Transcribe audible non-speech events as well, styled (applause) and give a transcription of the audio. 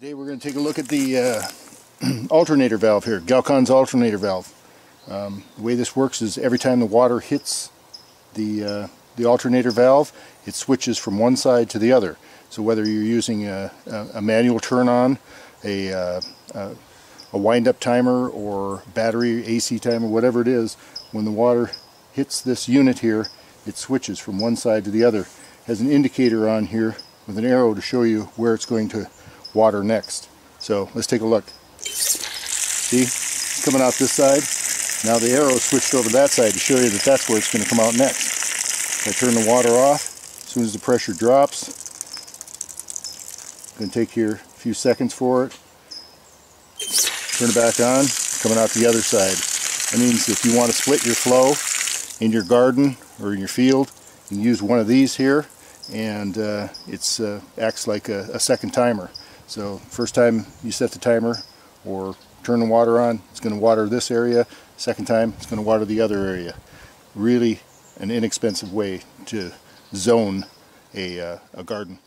Today we're going to take a look at the uh, (clears throat) alternator valve here, Galcon's alternator valve. Um, the way this works is every time the water hits the, uh, the alternator valve, it switches from one side to the other. So whether you're using a, a, a manual turn on, a, uh, a, a wind-up timer, or battery AC timer, whatever it is, when the water hits this unit here, it switches from one side to the other. It has an indicator on here with an arrow to show you where it's going to water next. So let's take a look. See, it's coming out this side. Now the arrow switched over that side to show you that that's where it's going to come out next. I turn the water off. As soon as the pressure drops, going to take here a few seconds for it. Turn it back on, coming out the other side. That means if you want to split your flow in your garden or in your field, you use one of these here and uh, it uh, acts like a, a second timer. So first time you set the timer or turn the water on, it's going to water this area. Second time, it's going to water the other area. Really an inexpensive way to zone a, uh, a garden.